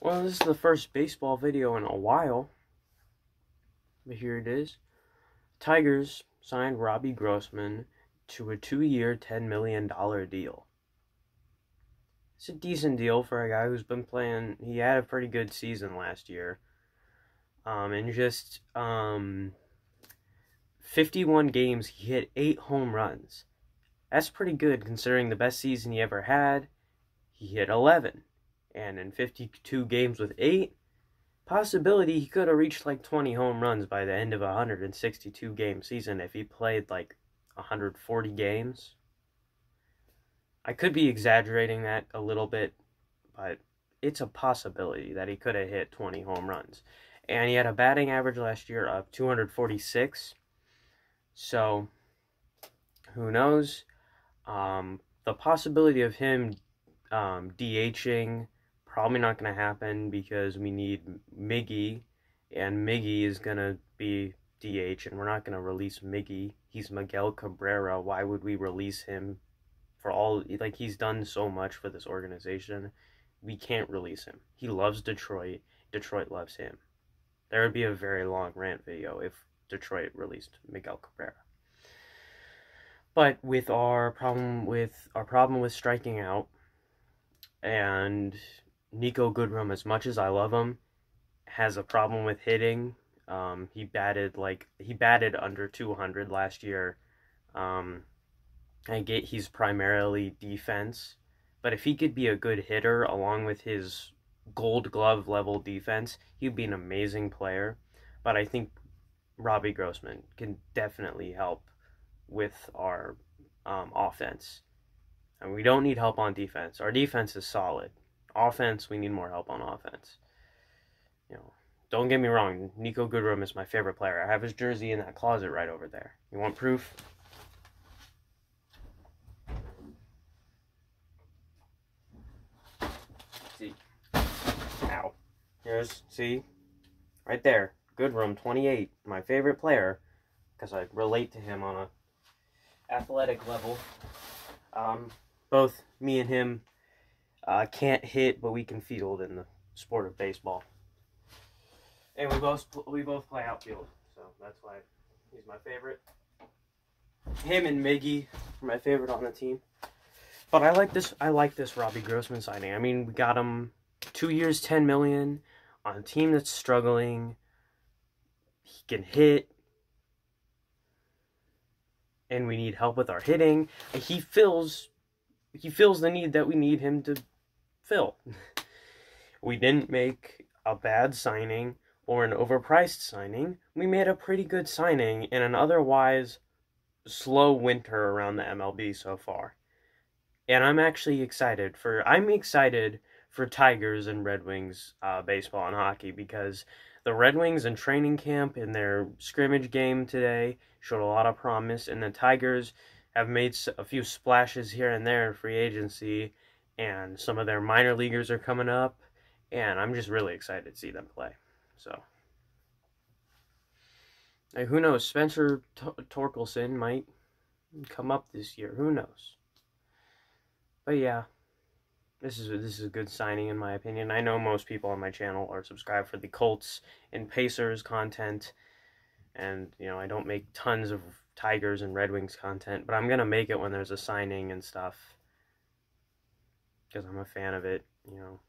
Well, this is the first baseball video in a while. But here it is. Tigers signed Robbie Grossman to a two year, $10 million deal. It's a decent deal for a guy who's been playing. He had a pretty good season last year. Um, and just um, 51 games, he hit eight home runs. That's pretty good considering the best season he ever had. He hit 11. And in 52 games with eight, possibility he could have reached like 20 home runs by the end of a 162 game season if he played like 140 games. I could be exaggerating that a little bit, but it's a possibility that he could have hit 20 home runs. And he had a batting average last year of 246. So, who knows? Um, the possibility of him um, DHing probably not going to happen because we need Miggy, and Miggy is going to be DH, and we're not going to release Miggy. He's Miguel Cabrera. Why would we release him for all? Like, he's done so much for this organization. We can't release him. He loves Detroit. Detroit loves him. There would be a very long rant video if Detroit released Miguel Cabrera. But with our problem with our problem with striking out and Niko Goodrum, as much as I love him, has a problem with hitting. Um, he batted like he batted under 200 last year. Um, I get he's primarily defense, but if he could be a good hitter along with his Gold Glove level defense, he'd be an amazing player. But I think Robbie Grossman can definitely help with our um, offense. And we don't need help on defense. Our defense is solid. Offense, we need more help on offense. You know, don't get me wrong, Niko Goodrum is my favorite player. I have his jersey in that closet right over there. You want proof? See. Ow. Here's, see? Right there. Goodrum, 28. My favorite player. Because I relate to him on a athletic level. Um, both me and him uh, can't hit, but we can field in the sport of baseball. And we both we both play outfield, so that's why he's my favorite. Him and Miggy are my favorite on the team. But I like this. I like this Robbie Grossman signing. I mean, we got him two years, ten million on a team that's struggling. He can hit and we need help with our hitting. He fills he fills the need that we need him to fill. we didn't make a bad signing or an overpriced signing. We made a pretty good signing in an otherwise slow winter around the MLB so far. And I'm actually excited for I'm excited for Tigers and Red Wings uh, baseball and hockey because the Red Wings in training camp in their scrimmage game today showed a lot of promise, and the Tigers have made a few splashes here and there in free agency, and some of their minor leaguers are coming up, and I'm just really excited to see them play. So, who knows? Spencer Torkelson might come up this year. Who knows? But yeah, this is a, this is a good signing in my opinion. I know most people on my channel are subscribed for the Colts and Pacers content, and you know I don't make tons of Tigers and Red Wings content, but I'm gonna make it when there's a signing and stuff because I'm a fan of it. You know,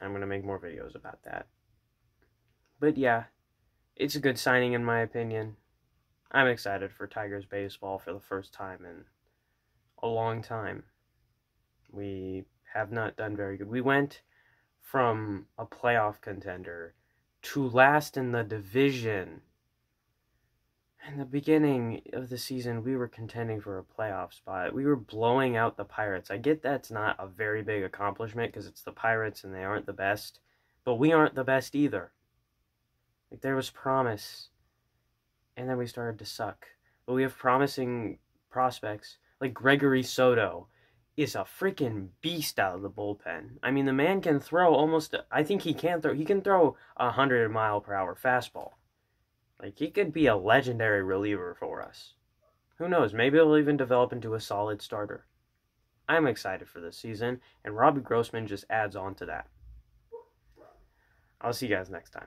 I'm gonna make more videos about that. But yeah, it's a good signing in my opinion. I'm excited for Tigers baseball for the first time in a long time we have not done very good. We went from a playoff contender to last in the division. In the beginning of the season, we were contending for a playoff spot. We were blowing out the Pirates. I get that's not a very big accomplishment because it's the Pirates and they aren't the best, but we aren't the best either. Like there was promise, and then we started to suck. But we have promising prospects like Gregory Soto, is a freaking beast out of the bullpen. I mean, the man can throw almost. I think he can throw. He can throw a hundred mile per hour fastball. Like he could be a legendary reliever for us. Who knows? Maybe he'll even develop into a solid starter. I'm excited for this season, and Robbie Grossman just adds on to that. I'll see you guys next time.